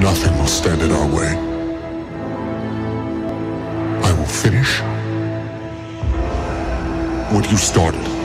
Nothing will stand in our way. I will finish what you started.